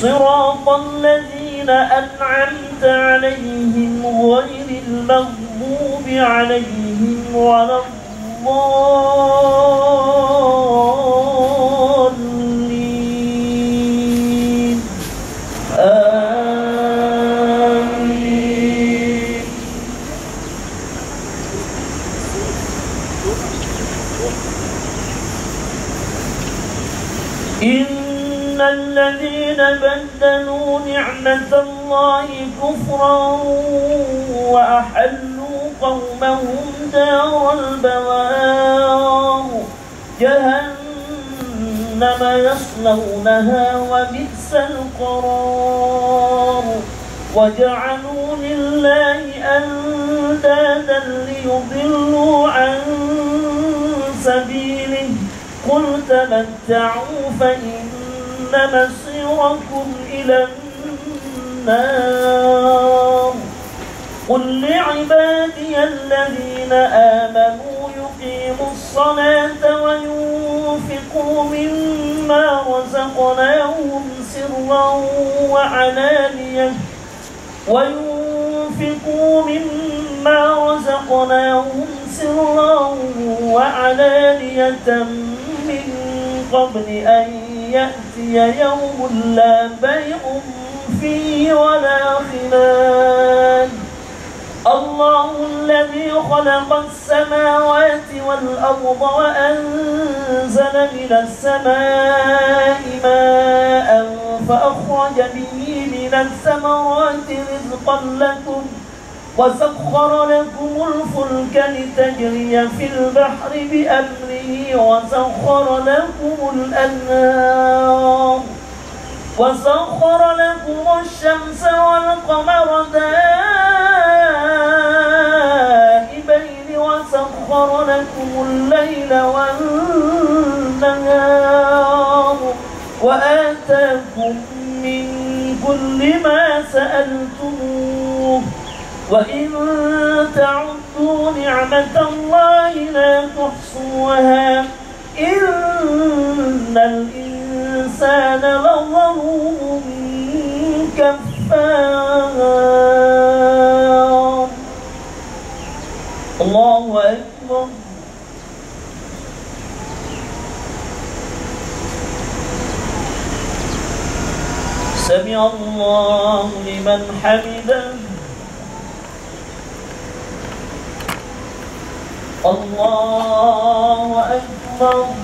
صراط الذين أنعمت عليهم غير المغضوب عليهم ولا الضالين. آمين. إن الذين بدلوا نعمة الله كفرا وأحلوا قومهم دار البوار. جهنم يصلونها وبئس القرار. وجعلوا لله أندادا ليضلوا عن سبيله. قل تمتعوا فإن مصيركم إلى النار قل لعبادي الذين آمنوا يقيموا الصلاة وينفقوا مما رزقناهم سرا وعلانية وينفقوا مما رزقناهم سرا وعلانية من قبل أن يأتي يوم لا بيع فيه ولا خلال. الله الذي خلق السماوات والأرض وأنزل من السماء ماء فأخرج به من الثمرات رزقا لكم وسخر لكم الفلك لتجري في البحر بأمره. وسخر لكم الأنهار وسخر لكم الشمس والقمر دائبين وسخر لكم الليل والنهار وآتاكم من كل ما سألتموه وإن تعدوا نعمة الله لا تحصوها الإنسان لظلوم كفار. الله أكبر. سمع الله لمن حمده. الله أكبر.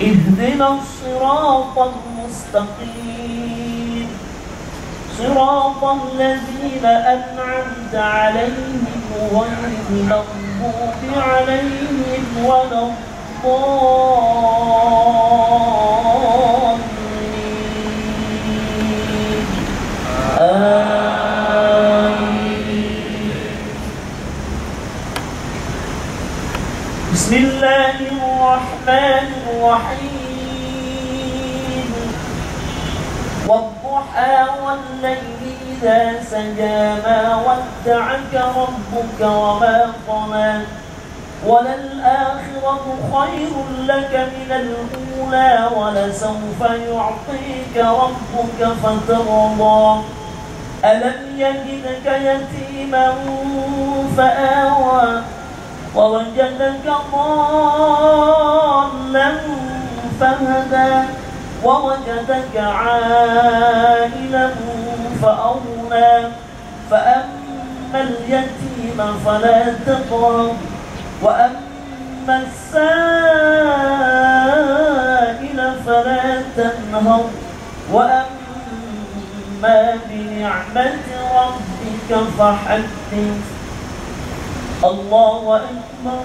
اهدنا الصراط المستقيم. صراط الذين أنعمت عليهم غير المغضوب عليهم ولا بسم الله الرحمن الرحيم. والضحى والليل إذا سجى ما ودعك ربك وما قمى وللآخرة خير لك من الأولى ولسوف يعطيك ربك فترضى. ألم يجدك يتيما فآوى. ووجدك ضالا فهدى ووجدك عائلا فأغنى. فأما اليتيم فلا تقهر وأما السائل فلا تنهر وأما بنعمة ربك فحدث. الله أكبر.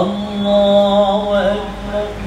الله أكبر